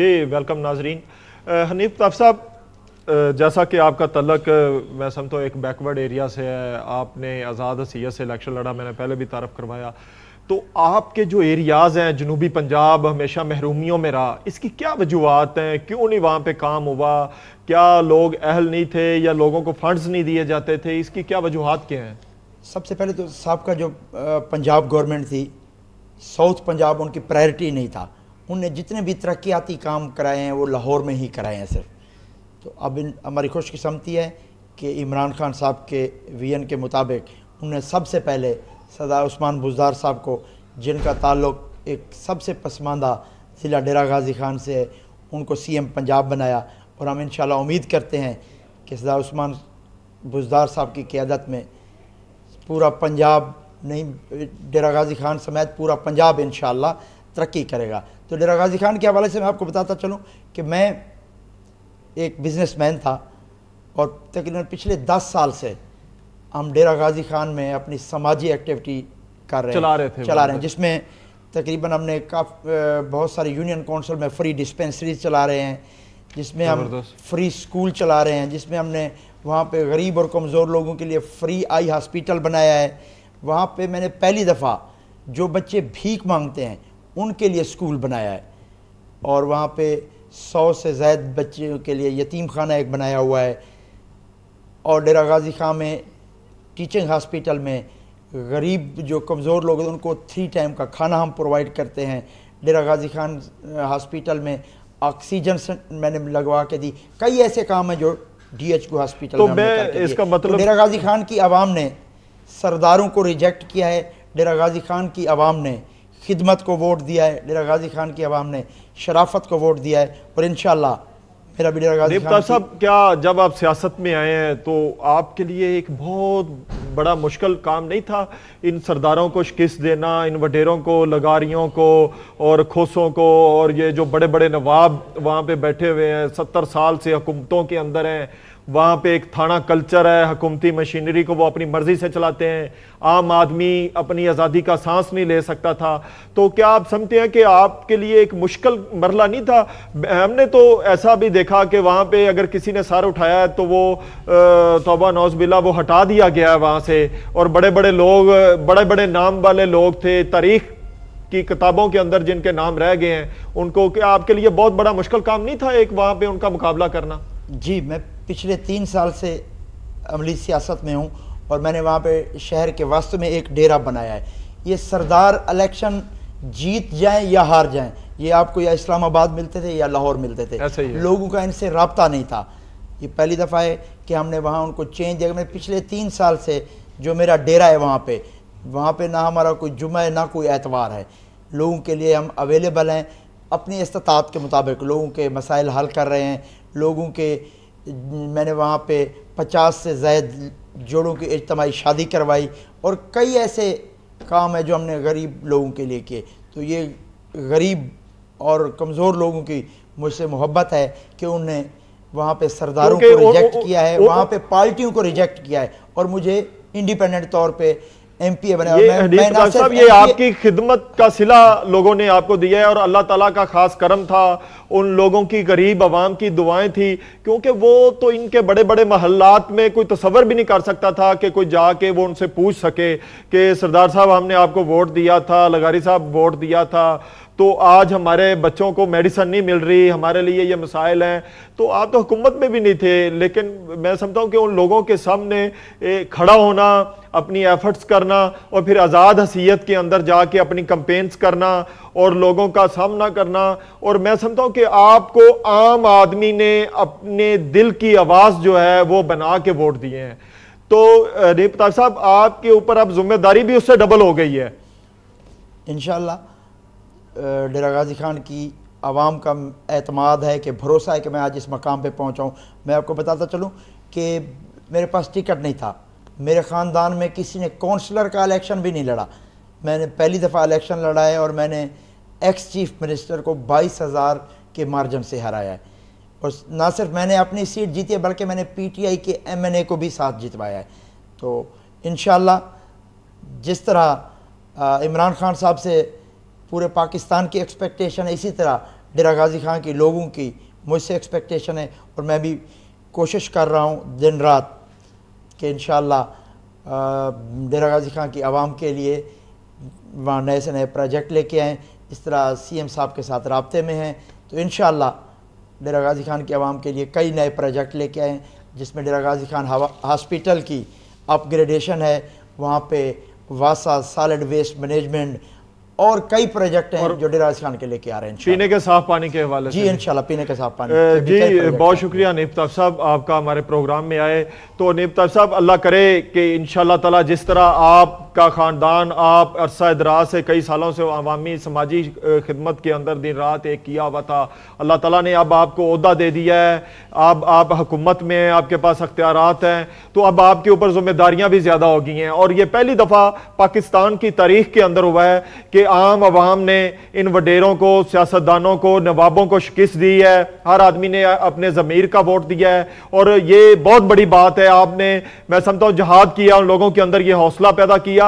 جی welcome ناظرین۔ حنیف طاف صاحب جیسا کہ آپ کا تعلق، میں سمجھتا ہوں ایک بیکورڈ ایریا سے ہے۔ آپ نے آزاد حسیت سے الیکشن لڑا، میں نے پہلے بھی تعارف کروایا۔ تو آپ کے جو ایریاز ہیں، جنوبی پنجاب، ہمیشہ محرومیوں میں رہا، اس کی کیا وجوہات ہیں؟ کیوں نہیں وہاں پہ کام ہوا؟ کیا لوگ اہل نہیں تھے یا لوگوں کو فنڈز نہیں دیے جاتے تھے؟ اس کی کیا وجوہات کیا ہیں؟ سب سے پہلے تو صاحب کا جو پنجاب گورنمنٹ تھی ساؤتھ پنجاب ان کی پرائرٹی نہیں تھا۔ ان نے جتنے بھی ترقیاتی کام کرائے ہیں، وہ لاہور میں ہی کرائے ہیں صرف۔ تو اب ان ہماری خوش قسمتی ہے کہ عمران خان صاحب کے وی این کے مطابق انہوں نے سب سے پہلے صدا عثمان بزدار صاحب کو، جن کا تعلق ایک سب سے پسماندہ ضلع ڈیرہ غازی خان سے ہے، ان کو سی ایم پنجاب بنایا۔ اور ہم انشاءاللہ امید کرتے ہیں کہ صدا عثمان بزدار صاحب کی قیادت میں پورا پنجاب نہیں، ڈیرہ غازی خان سمیت پورا پنجاب انشاءاللہ ترقی کرے گا۔ تو ڈیرہ غازی خان کے حوالے سے میں آپ کو بتاتا چلوں کہ میں ایک بزنس مین تھا اور تقریباً پچھلے دس سال سے ہم ڈیرہ غازی خان میں اپنی سماجی ایکٹیویٹی کر رہے ہیں۔ چلا رہے تھے۔ چلا رہے ہیں جس میں تقریباً ہم نے بہت ساری یونین کونسل میں فری ڈسپینسریز چلا رہے ہیں جس میں ہم فری سکول چلا رہے ہیں جس میں ہم نے وہاں پہ غریب اور کمزور لوگوں کے لیے فری آئی ہاسپیٹل بنایا ہے۔ وہاں پہ میں نے پہلی دفعہ جو بچے بھیک مانگتے ہیں ان کے لیے سکول بنایا ہے۔ اور وہاں پہ سو سے زائد بچوں کے لیے یتیم خانہ ایک بنایا ہوا ہے۔ اور ڈیرہ غازی خان میں ٹیچنگ ہاسپیٹل میں غریب جو کمزور لوگ ہیں ان کو تھری ٹائم کا کھانا ہم پرووائڈ کرتے ہیں۔ ڈیرہ غازی خان ہاسپیٹل میں آکسیجن میں نے لگوا کے دی۔ کئی ایسے کام ہیں جو ڈی ایچ کو ہاسپیٹل تو میں اس کا مطلب ڈیرہ غازی خان کی عوام نے سرداروں کو ریجیکٹ کیا ہے۔ ڈیرہ غازی خان کی عوام نے خدمت کو ووٹ دیا ہے ڈیرہ غازی خان کی عوام نے شرافت کو ووٹ دیا ہے اور انشاءاللہ میرا بھی ڈیرہ غازی خان صاحب کیا جب آپ سیاست میں آئے ہیں تو آپ کے لیے ایک بہت بڑا مشکل کام نہیں تھا؟ ان سرداروں کو شکست دینا ان وڈیروں کو لگاریوں کو اور کھوسوں کو اور یہ جو بڑے بڑے نواب وہاں پہ بیٹھے ہوئے ہیں ستر سال سے حکومتوں کے اندر ہیں۔ وہاں پہ ایک تھانہ کلچر ہے، حکومتی مشینری کو وہ اپنی مرضی سے چلاتے ہیں۔ عام آدمی اپنی آزادی کا سانس نہیں لے سکتا تھا۔ تو کیا آپ سمجھتے ہیں کہ آپ کے لیے ایک مشکل مرلہ نہیں تھا؟ ہم نے تو ایسا بھی دیکھا کہ وہاں پہ اگر کسی نے سار اٹھایا ہے تو وہ توبہ، نوز بلا وہ ہٹا دیا گیا ہے وہاں سے۔ اور بڑے بڑے لوگ، بڑے بڑے نام والے لوگ تھے۔ تاریخ کی کتابوں کے اندر جن کے نام رہ گئے ہیں، ان کو کیا آپ کے لیے بہت بڑا مشکل کام نہیں تھا ایک وہاں پہ ان کا مقابلہ کرنا؟ جی میں پچھلے تین سال سے عملی سیاست میں ہوں اور میں نے وہاں پہ شہر کے وسط میں ایک ڈیرہ بنایا ہے۔ یہ سردار الیکشن جیت جائیں یا ہار جائیں یہ آپ کو یا اسلام آباد ملتے تھے یا لاہور ملتے تھے۔ لوگوں کا ان سے رابطہ نہیں تھا۔ یہ پہلی دفعہ ہے کہ ہم نے وہاں ان کو چینج دیا۔ میں پچھلے تین سال سے جو میرا ڈیرہ ہے وہاں پہ وہاں پہ نہ ہمارا کوئی جمعہ ہے نہ کوئی اعتبار ہے۔ لوگوں کے لیے ہم اویلیبل ہیں اپنی استطاعت کے مطابق لوگوں کے مسائل حل کر رہے ہیں۔ لوگوں کے میں نے وہاں پہ پچاس سے زائد جوڑوں کی اجتماعی شادی کروائی اور کئی ایسے کام ہیں جو ہم نے غریب لوگوں کے لیے کیے۔ تو یہ غریب اور کمزور لوگوں کی مجھ سے محبت ہے کہ انہوں نے وہاں پہ سرداروں کو ریجیکٹ کیا ہے وہاں پہ پارٹیوں کو ریجیکٹ کیا ہے اور مجھے انڈیپینڈنٹ طور پہ ایم پی اے یہ آپ کی خدمت کا صلح لوگوں نے آپ کو دیا ہے اور اللہ تعالیٰ کا خاص کرم تھا ان لوگوں کی غریب عوام کی دعائیں تھی کیونکہ وہ تو ان کے بڑے بڑے محلات میں کوئی تصور بھی نہیں کر سکتا تھا کہ کوئی جا کے وہ ان سے پوچھ سکے کہ سردار صاحب ہم نے آپ کو ووٹ دیا تھا لگاری صاحب ووٹ دیا تھا۔ تو آج ہمارے بچوں کو میڈیسن نہیں مل رہی، ہمارے لیے یہ مسائل ہیں۔ تو آپ تو حکومت میں بھی نہیں تھے، لیکن میں سمجھتا ہوں کہ ان لوگوں کے سامنے کھڑا ہونا، اپنی ایفرٹس کرنا اور پھر آزاد حسیت کے اندر جا کے اپنی کمپینز کرنا اور لوگوں کا سامنا کرنا۔ اور میں سمجھتا ہوں کہ آپ کو عام آدمی نے اپنے دل کی آواز جو ہے وہ بنا کے ووٹ دیے ہیں۔ تو نیپتا صاحب، آپ کے اوپر اب ذمہ داری بھی اس سے ڈبل ہو گئی ہے۔ انشاءاللہ۔ ڈیرہ غازی خان کی عوام کا اعتماد ہے کہ بھروسہ ہے کہ میں آج اس مقام پہ پہنچا ہوں میں آپ کو بتاتا چلوں کہ میرے پاس ٹکٹ نہیں تھا۔ میرے خاندان میں کسی نے کونسلر کا الیکشن بھی نہیں لڑا۔ میں نے پہلی دفعہ الیکشن لڑا ہے اور میں نے ایکس چیف منسٹر کو بائیس ہزار کے مارجن سے ہرایا ہے۔ اور نہ صرف میں نے اپنی سیٹ جیتی ہے، بلکہ میں نے پی ٹی آئی کے ایم این اے کو بھی ساتھ جتوایا ہے۔ تو انشاءاللہ جس طرح عمران خان صاحب سے پورے پاکستان کی ایکسپیکٹیشن ہے، اسی طرح ڈیرا غازی خان کی، لوگوں کی مجھ سے ایکسپیکٹیشن ہے اور میں بھی کوشش کر رہا ہوں دن رات کہ انشاءاللہ ڈیرا غازی خان کی عوام کے لیے وہاں نئے سے نئے پروجیکٹ لے کے آئیں۔ اس طرح سی ایم صاحب کے ساتھ رابطے میں ہیں۔ تو انشاءاللہ ڈیرا غازی خان کی عوام کے لیے کئی نئے پروجیکٹ لے کے آئیں، جس میں ڈیرا غازی خان ہاسپیٹل کی اپ گریڈیشن ہے۔ وہاں پہ واسا سالڈ ویسٹ مینجمنٹ اور کئی پروجیکٹ ہیں جو غازی خان کے لے کے آ رہے ہیں پینے کے صاف پانی کے حوالے جی انشاءاللہ پینے کے صاف پانی جی بہت شکریہ نیب صاحب آپ کا ہمارے پروگرام میں آئے۔ تو نیب صاحب اللہ کرے کہ انشاءاللہ تعالی جس طرح آپ کا خاندان آپ عرصہ دراز سے کئی سالوں سے عوامی سماجی خدمت کے اندر دن رات ایک کیا ہوا تھا۔ اللہ تعالیٰ نے اب آپ کو عہدہ دے دیا ہے۔ اب آپ حکومت میں آپ کے پاس اختیارات ہیں۔ تو اب آپ کے اوپر ذمہ داریاں بھی زیادہ ہو گئی ہیں۔ اور یہ پہلی دفعہ پاکستان کی تاریخ کے اندر ہوا ہے کہ عام عوام نے ان وڈیروں کو، سیاستدانوں کو، نوابوں کو شکست دی ہے۔ ہر آدمی نے اپنے ضمیر کا ووٹ دیا ہے۔ اور یہ بہت بڑی بات ہے۔ آپ نے، میں سمجھتا ہوں، جہاد کیا، ان لوگوں کے اندر یہ حوصلہ پیدا کیا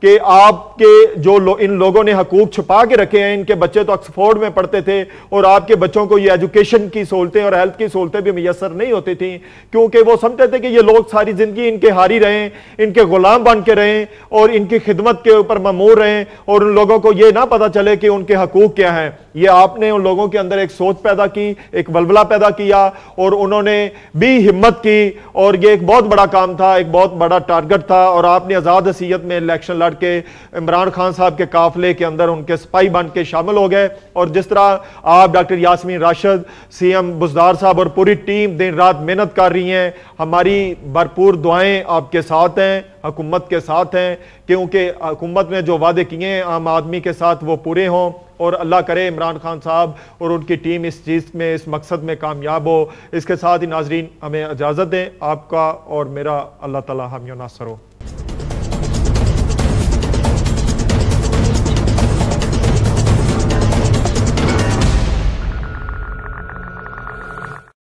کہ آپ کے جو ان لوگوں نے حقوق چھپا کے رکھے ہیں، ان کے بچے تو اکسفورڈ میں پڑھتے تھے اور آپ کے بچوں کو یہ ایجوکیشن کی سہولتیں اور ہیلتھ کی سہولتیں بھی میسر نہیں ہوتی تھیں، کیونکہ وہ سمجھتے تھے کہ یہ لوگ ساری زندگی ان کے ہاری رہیں، ان کے غلام بن کے رہیں اور ان کی خدمت کے اوپر ممور رہیں اور ان لوگوں کو یہ نہ پتا چلے کہ ان کے حقوق کیا ہیں۔ یہ آپ نے ان لوگوں کے اندر ایک سوچ پیدا کی، ایک ولولہ پیدا کیا اور انہوں نے بھی ہمت کی اور یہ ایک بہت بڑا کام تھا، ایک بہت بڑا ٹارگٹ تھا اور آپ نے آزاد حسیت میں الیکشن لڑ کے عمران خان صاحب کے قافلے کے اندر ان کے سپائی بن کے شامل ہو گئے اور جس طرح آپ doctor Yasmin Rashid, C M Buzdar صاحب اور پوری ٹیم دن رات محنت کر رہی ہیں۔ ہماری بھرپور دعائیں آپ کے ساتھ ہیں، حکومت کے ساتھ ہیں، کیونکہ حکومت میں جو وعدے کیے ہیں، عام آدمی کے ساتھ وہ پورے ہوں اور اللہ کرے عمران خان صاحب اور ان کی ٹیم اس چیز میں، اس مقصد میں کامیاب ہو۔ اس کے ساتھ ہی ناظرین، ہمیں اجازت دیں، آپ کا اور میرا اللہ تعالی ہم یوں ناصر ہو